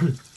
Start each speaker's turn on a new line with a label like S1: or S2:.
S1: Mm-hmm.